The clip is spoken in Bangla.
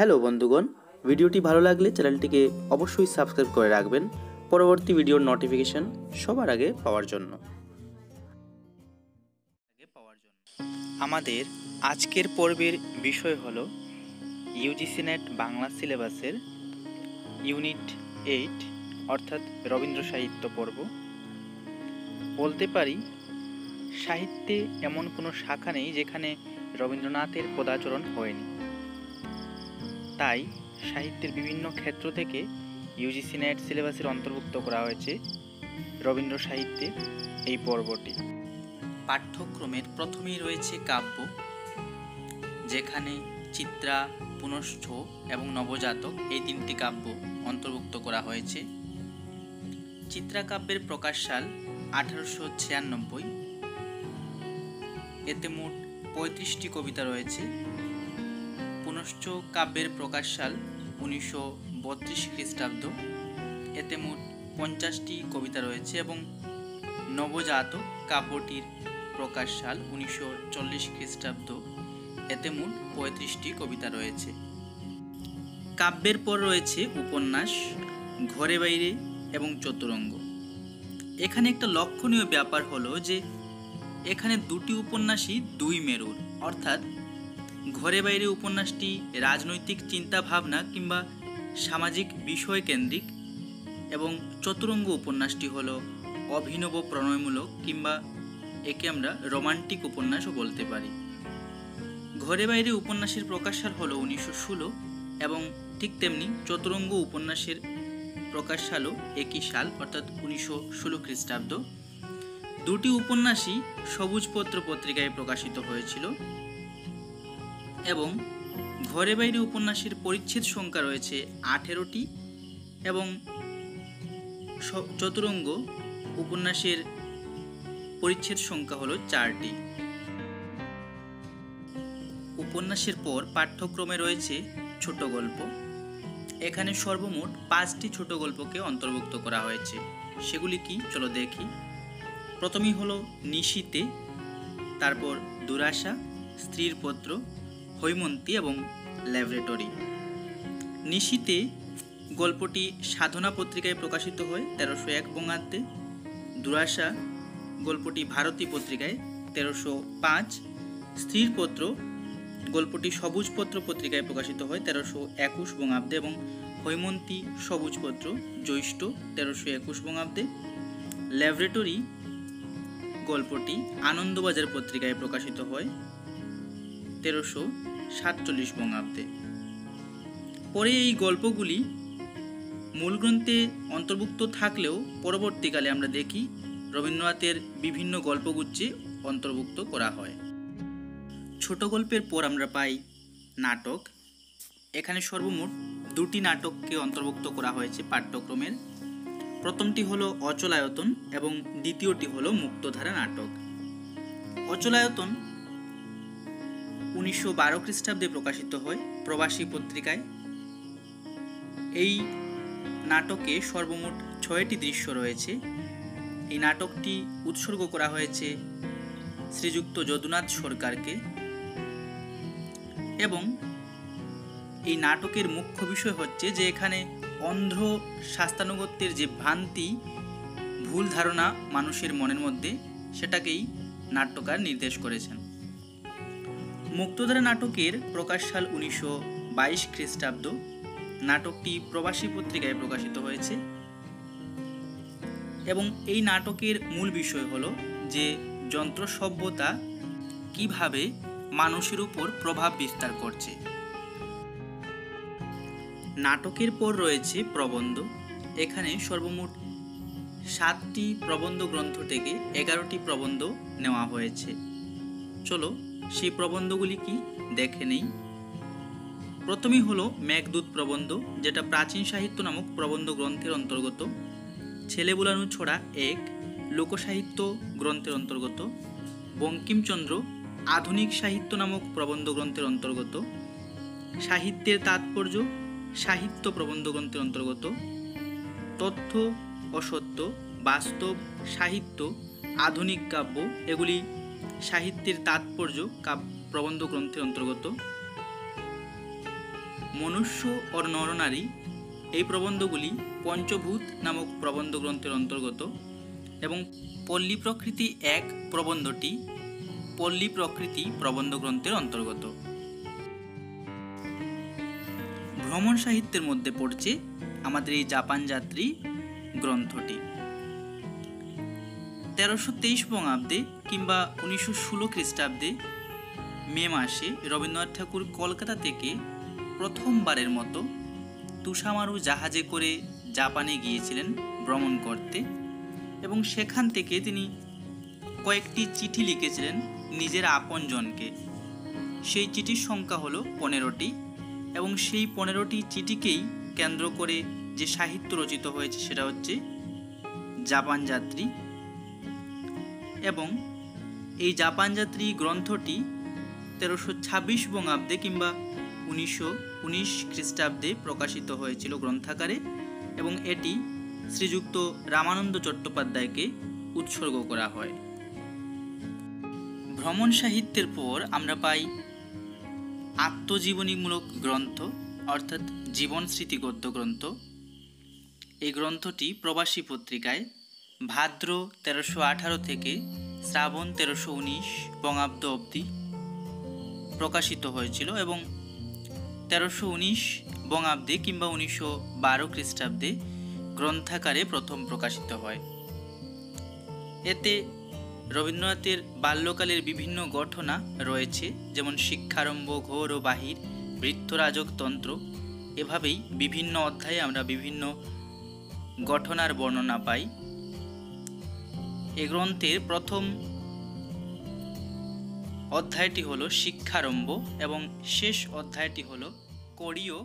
হ্যালো বন্ধুগণ, ভিডিওটি ভালো লাগলে চ্যানেলটিকে অবশ্যই সাবস্ক্রাইব করে রাখবেন। পরবর্তী ভিডিওর নোটিফিকেশন সবার আগে পাওয়ার জন্য। আমাদের আজকের পর্বের বিষয় হল ইউজিসি নেট বাংলা সিলেবাসের ইউনিট এইট অর্থাৎ রবীন্দ্র সাহিত্য পর্ব। বলতে পারি, সাহিত্যে এমন কোনো শাখা নেই যেখানে রবীন্দ্রনাথের পদাচরণ হয়নি। তাই সাহিত্যের বিভিন্ন ক্ষেত্র থেকে ইউজিসি নেট সিলেবাসের অন্তর্ভুক্ত করা হয়েছে রবীন্দ্র সাহিত্যের এই পর্বটি। পাঠ্যক্রমের প্রথমেই রয়েছে কাব্য, যেখানে চিত্রা পুনশ্চ এবং নবজাতক এই তিনটি কাব্য অন্তর্ভুক্ত করা হয়েছে। চিত্রাকাব্যের প্রকাশ সাল আঠারোশো ছিয়ানব্বই। এতে মোট পঁয়ত্রিশটি কবিতা রয়েছে। পুনশ্চ কাব্যের প্রকাশ সাল উনিশশো বত্রিশ খ্রিস্টাব্দ। এতে মোট পঞ্চাশটি কবিতা রয়েছে এবং নবজাতক কাব্যটির প্রকাশ সাল উনিশশো চল্লিশ খ্রিস্টাব্দ। এতে মোট পঁয়ত্রিশটি কবিতা রয়েছে। কাব্যের পর রয়েছে উপন্যাস, ঘরে বাইরে এবং চতুরঙ্গ। এখানে একটা লক্ষণীয় ব্যাপার হলো যে, এখানে দুটি উপন্যাসই দুই মেরুর, অর্থাৎ ঘরে বাইরে উপন্যাসটি রাজনৈতিক চিন্তা ভাবনা কিংবা সামাজিক বিষয় কেন্দ্রিক এবং চতুরঙ্গ উপন্যাসটি হল অভিনব প্রণয়মূলক কিংবা একে আমরা রোমান্টিক উপন্যাসও বলতে পারি। ঘরে বাইরে উপন্যাসের প্রকাশসাল হলো উনিশশো ষোলো এবং ঠিক তেমনি চতুরঙ্গ উপন্যাসের প্রকাশ সালও একই সাল, অর্থাৎ উনিশশো ষোলো খ্রিস্টাব্দ। দুটি উপন্যাসই সবুজপত্র পত্রিকায় প্রকাশিত হয়েছিল। এবং ঘরে বাইরে উপন্যাসের পরিচ্ছেদ সংখ্যা রয়েছে আঠেরোটি এবং চতুরঙ্গ উপন্যাসের পরিচ্ছেদ সংখ্যা হলো চারটি। উপন্যাসের পর পাঠ্যক্রমে রয়েছে ছোট গল্প। এখানে সর্বমোট পাঁচটি ছোট গল্পকে অন্তর্ভুক্ত করা হয়েছে। সেগুলি কি? চলো দেখি। প্রথমেই হলো নিশীতে, তারপর দুরাশা, স্ত্রীর পত্র হৈমন্তী এবং ল্যাবরেটরি। নিশীতে গল্পটি সাধনা পত্রিকায় প্রকাশিত হয় তেরোশো এক বঙ্গাব্দে। দুরাশা গল্পটি ভারতী পত্রিকায় তেরোশো পাঁচ। স্ত্রীর পত্র গল্পটি সবুজপত্র পত্রিকায় প্রকাশিত হয় তেরোশো একুশ বঙ্গাব্দে এবং হৈমন্তী সবুজপত্র জ্যৈষ্ঠ তেরোশো একুশ বঙ্গাব্দে। ল্যাবরেটরি গল্পটি আনন্দবাজার পত্রিকায় প্রকাশিত হয় তেরোশো সাতচল্লিশ বঙ্গাব্দে। পরে এই গল্পগুলি মূল গ্রন্থে অন্তর্ভুক্ত থাকলেও পরবর্তীকালে আমরা দেখি রবীন্দ্রনাথের বিভিন্ন গল্পগুচ্ছে অন্তর্ভুক্ত করা হয়। ছোট গল্পের পর আমরা পাই নাটক। এখানে সর্বমোট দুটি নাটককে অন্তর্ভুক্ত করা হয়েছে পাঠ্যক্রমের। প্রথমটি হলো অচলায়তন এবং দ্বিতীয়টি হলো মুক্তধারা নাটক। অচলায়তন উনিশশো বারো খ্রিস্টাব্দে প্রকাশিত হয় প্রবাসী পত্রিকায়। এই নাটকে সর্বমোট ছয়টি দৃশ্য রয়েছে। এই নাটকটি উৎসর্গ করা হয়েছে শ্রীযুক্ত যদুনাথ সরকারকে এবং এই নাটকের মুখ্য বিষয় হচ্ছে যে এখানে অন্ধ্র শাস্তানুগত্যের যে ভ্রান্তি, ভুল ধারণা মানুষের মনের মধ্যে, সেটাকেই নাট্যকার নির্দেশ করেছেন। মুক্তধারা নাটকের প্রকাশ সাল উনিশশো বাইশ খ্রিস্টাব্দ। নাটকটি প্রবাসী পত্রিকায় প্রকাশিত হয়েছে। এবং এই নাটকের মূল বিষয় হল যে যন্ত্র সভ্যতা কীভাবে মানুষের উপর প্রভাব বিস্তার করছে। নাটকের পর রয়েছে প্রবন্ধ। এখানে সর্বমোট সাতটি প্রবন্ধ গ্রন্থ থেকে এগারোটি প্রবন্ধ নেওয়া হয়েছে। চলো সেই প্রবন্ধগুলি কি? দেখে নেই। প্রথমেই হলো মেঘদূত প্রবন্ধ, যেটা প্রাচীন সাহিত্য নামক প্রবন্ধ গ্রন্থের অন্তর্গত। ছেলে বুলানু ছড়া এক, লোকসাহিত্য গ্রন্থের অন্তর্গত। বঙ্কিমচন্দ্র আধুনিক সাহিত্য নামক প্রবন্ধ গ্রন্থের অন্তর্গত। সাহিত্যের তাৎপর্য, সাহিত্য প্রবন্ধ গ্রন্থের অন্তর্গত। তথ্য, অসত্য, বাস্তব, সাহিত্য, আধুনিক কাব্য, এগুলি সাহিত্যের তাৎপর্য প্রবন্ধ গ্রন্থের অন্তর্গত। মনুষ্য ও নরনারী এই প্রবন্ধগুলি পঞ্চভূত নামক প্রবন্ধ গ্রন্থের অন্তর্গত এবং পল্লী প্রকৃতি এক প্রবন্ধটি পল্লী প্রকৃতি প্রবন্ধ গ্রন্থের অন্তর্গত। ভ্রমণ সাহিত্যের মধ্যে পড়ছে আমাদের এই জাপান যাত্রী গ্রন্থটি। তেরোশো তেইশ বঙ্গাব্দে কিংবা উনিশশো ষোলো খ্রিস্টাব্দে মে মাসে রবীন্দ্রনাথ ঠাকুর কলকাতা থেকে প্রথমবারের মতো তুষামারু জাহাজে করে জাপানে গিয়েছিলেন ভ্রমণ করতে এবং সেখান থেকে তিনি কয়েকটি চিঠি লিখেছিলেন নিজের আপনজনকে। সেই চিঠির সংখ্যা হলো পনেরোটি এবং সেই পনেরোটি চিঠিকেই কেন্দ্র করে যে সাহিত্য রচিত হয়েছে সেটা হচ্ছে জাপান যাত্রী এবং এই জাপান যাত্রী গ্রন্থটি তেরোশো ছাব্বিশ বঙ্গাব্দে কিংবা উনিশশো উনিশ খ্রিস্টাব্দে প্রকাশিত হয়েছিল গ্রন্থাকারে এবং এটি শ্রীযুক্ত রামানন্দ চট্টোপাধ্যায়কে উৎসর্গ করা হয়। ভ্রমণ সাহিত্যের পর আমরা পাই আত্মজীবনীমূলক গ্রন্থ, অর্থাৎ জীবন স্মৃতি গদ্য গ্রন্থ। এই গ্রন্থটি প্রবাসী পত্রিকায় ভাদ্র তেরোশো আঠারো থেকে শ্রাবণ তেরোশো উনিশ বঙ্গাব্দ অবধি প্রকাশিত হয়েছিল এবং তেরোশো উনিশ বঙ্গাব্দে কিংবা উনিশশো বারো খ্রিস্টাব্দে গ্রন্থাকারে প্রথম প্রকাশিত হয়। এতে রবীন্দ্রনাথের বাল্যকালের বিভিন্ন ঘটনা রয়েছে, যেমন শিক্ষারম্ভ, ঘোর ও বাহির, বৃত্তরাজক তন্ত্র, এভাবেই বিভিন্ন অধ্যায়ে আমরা বিভিন্ন ঘটনার বর্ণনা পাই। এ গ্রন্থের প্রথম অধ্যায়টি হলো শিক্ষারম্ভ এবং শেষ অধ্যায়টি হলো কোমল